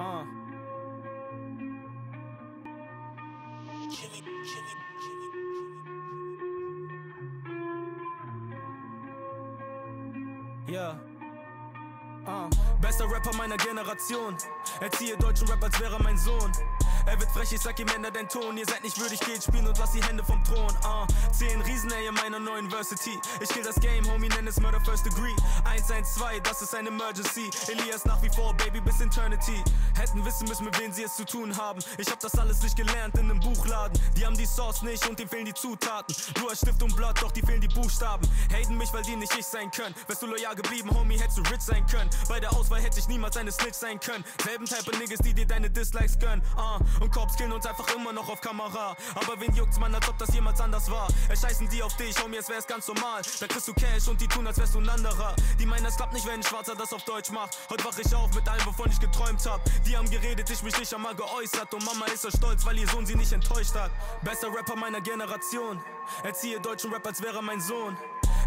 Uh. Ja. Uh. Bester Rapper meiner Generation. Erziehe deutschen Rap, als wäre mein Sohn. Er wird frech, ich sag ihm, ändert dein Ton. Ihr seid nicht würdig, geht spielen und lass die Hände vom Thron. Uh. Zehn Riesen, ey, in meiner neuen Versity. Ich kill das Game, Homie, nenn es Murder First Degree. 112, das ist ein Emergency. Elias nach wie vor, Baby, bis Eternity. Hätten wissen müssen, mit wem sie es zu tun haben. Ich hab das alles nicht gelernt in einem Buchladen. Die haben die Sauce nicht und denen fehlen die Zutaten. Du hast Stift und Blatt, doch die fehlen die Buchstaben. Haten mich, weil die nicht ich sein können. Wärst du loyal geblieben, Homie, hättest du rich sein können. Bei der Auswahl hätte ich niemals eine Snitch sein können. Selben Type Niggas, die dir deine Dislikes gönnen. Uh. Und Cops killen uns einfach immer noch auf Kamera. Aber wen juckt's, man, als ob das jemals anders war? Es scheißen die auf dich, Homie, es wär's ganz normal. Da kriegst du Cash und die tun, als wärst du ein anderer. Die meinen, es klappt nicht, wenn ein Schwarzer das auf Deutsch macht. Heute wach ich auf mit allem, wovon ich geträumt hab. Die haben geredet, ich mich nicht einmal geäußert. Und Mama ist so stolz, weil ihr Sohn sie nicht enttäuscht hat. Bester Rapper meiner Generation. Erziehe deutschen Rap, als wäre mein Sohn.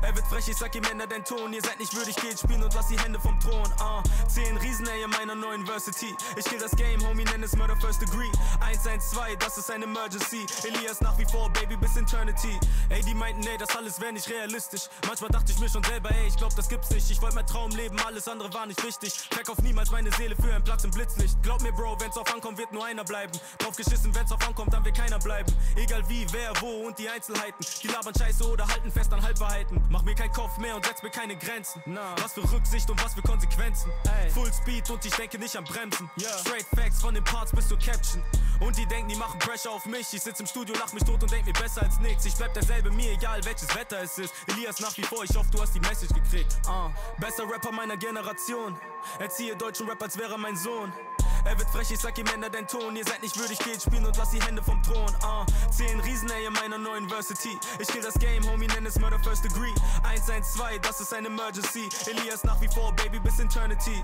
Er wird frech, ich sag ihm, ändert dein Ton. Ihr seid nicht würdig, geht spielen und lass die Hände vom Thron. Uh. Zehn Riesen, ey, in meiner neuen Versity. Ich kill das Game, Homie, nenn es Murder First Degree. 112, das ist ein Emergency. Elias nach wie vor, Baby, bis Eternity. Ey, die meinten, ey, das alles wär nicht realistisch. Manchmal dachte ich mir schon selber, ey, ich glaub, das gibt's nicht. Ich wollte mein Traum leben, alles andere war nicht wichtig. Verkauf niemals meine Seele für einen Platz im Blitzlicht. Glaub mir, Bro, wenn's auf ankommt, wird nur einer bleiben. Drauf geschissen, wenn's auf ankommt, dann wird keiner bleiben. Egal wie, wer, wo und die Einzelheiten. Die labern Scheiße oder halten fest an Halbwahrheiten. Mach mir keinen Kopf mehr und setz mir keine Grenzen. Na. Was für Rücksicht und was für Konsequenzen. Ey. Full Speed und ich denke nicht an Bremsen. Ja. Straight Facts von den Parts bis zur Caption. Und die denken, die machen Pressure auf mich. Ich sitz im Studio, lach mich tot und denk mir besser als nix. Ich bleib derselbe, mir egal welches Wetter es ist. Elias nach wie vor, ich hoffe, du hast die Message gekriegt. Uh. Bester Rapper meiner Generation. Erziehe deutschen Rap, als wäre mein Sohn. Er wird frech, ich sag ihm, ändert dein Ton. Ihr seid nicht würdig, geht spielen und lass die Hände vom Thron. Uh. Zehn Riesen, ey, in meiner neuen Versity. Ich kill das Game, Homie, nenn es Murder First Degree. 112, das ist ein Emergency. Elias nach wie vor, Baby, bis Eternity.